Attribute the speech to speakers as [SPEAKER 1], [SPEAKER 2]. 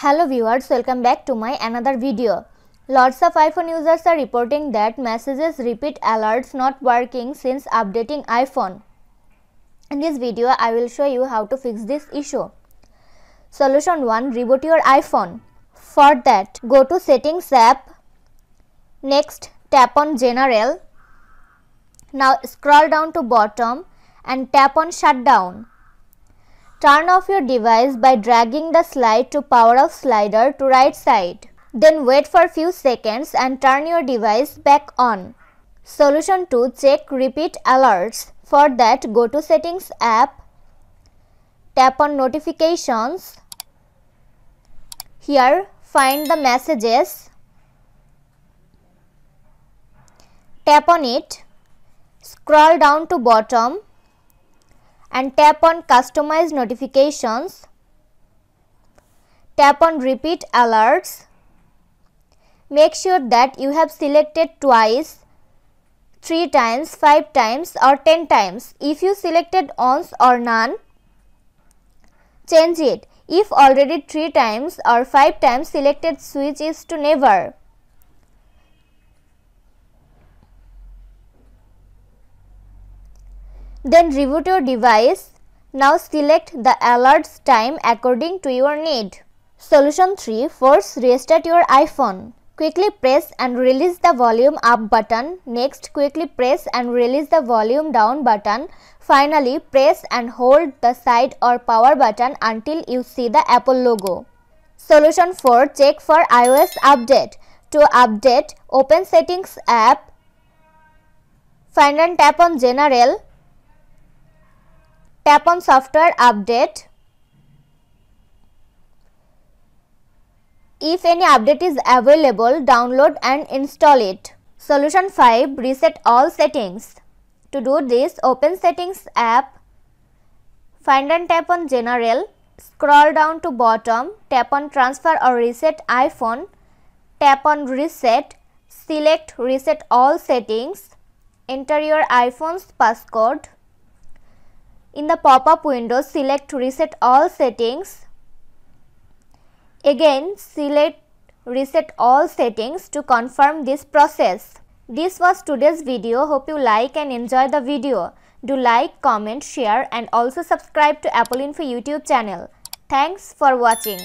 [SPEAKER 1] Hello viewers, welcome back to my another video. Lots of iPhone users are reporting that messages repeat alerts not working since updating iPhone. In this video, I will show you how to fix this issue. Solution 1. Reboot your iPhone. For that, go to Settings app. Next, tap on General. Now scroll down to bottom and tap on Shutdown. Turn off your device by dragging the slide to power off slider to right side. Then wait for few seconds and turn your device back on. Solution 2 check repeat alerts. For that go to settings app, tap on notifications. Here find the messages, tap on it, scroll down to bottom and tap on customize notifications. Tap on repeat alerts. Make sure that you have selected twice, 3 times, 5 times or 10 times. If you selected once or none, change it. If already 3 times or 5 times selected switch is to never. Then reboot your device. Now select the alerts time according to your need. Solution 3. Force restart your iPhone. Quickly press and release the volume up button. Next quickly press and release the volume down button. Finally press and hold the side or power button until you see the Apple logo. Solution 4. Check for iOS update. To update, open settings app. Find and tap on general Tap on software update. If any update is available, download and install it. Solution 5. Reset all settings. To do this, open settings app, find and tap on general, scroll down to bottom, tap on transfer or reset iPhone, tap on reset, select reset all settings, enter your iPhone's passcode, in the pop-up window, select Reset All Settings. Again, select Reset All Settings to confirm this process. This was today's video. Hope you like and enjoy the video. Do like, comment, share and also subscribe to Apple Info YouTube channel. Thanks for watching.